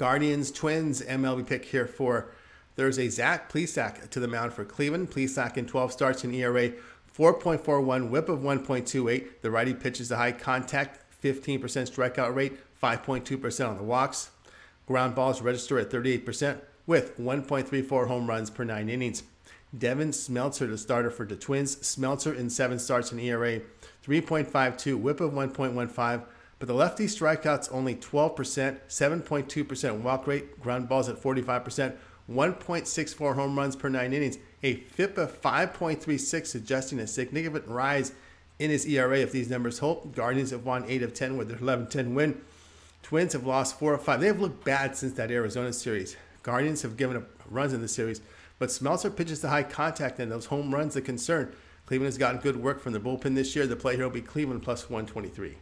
Guardians Twins MLB pick here for Thursday. Zach Plesac to the mound for Cleveland. Plesac in 12 starts in ERA 4.41, whip of 1.28. The righty pitches the high contact, 15% strikeout rate, 5.2% on the walks. Ground balls register at 38% with 1.34 home runs per nine innings. Devin Smeltzer, the starter for the Twins. Smeltzer in seven starts in ERA, 3.52, whip of 1.15. But the lefty strikeouts only 12%, 7.2% walk rate, ground balls at 45%, 1.64 home runs per nine innings, a FIP of 5.36, suggesting a significant rise in his ERA if these numbers hold. Guardians have won 8 of 10 with their 11 10 win. Twins have lost 4 of 5. They have looked bad since that Arizona series. Guardians have given up runs in the series, but Smeltzer pitches to high contact and those home runs the concern. Cleveland has gotten good work from the bullpen this year. The play here will be Cleveland plus 123.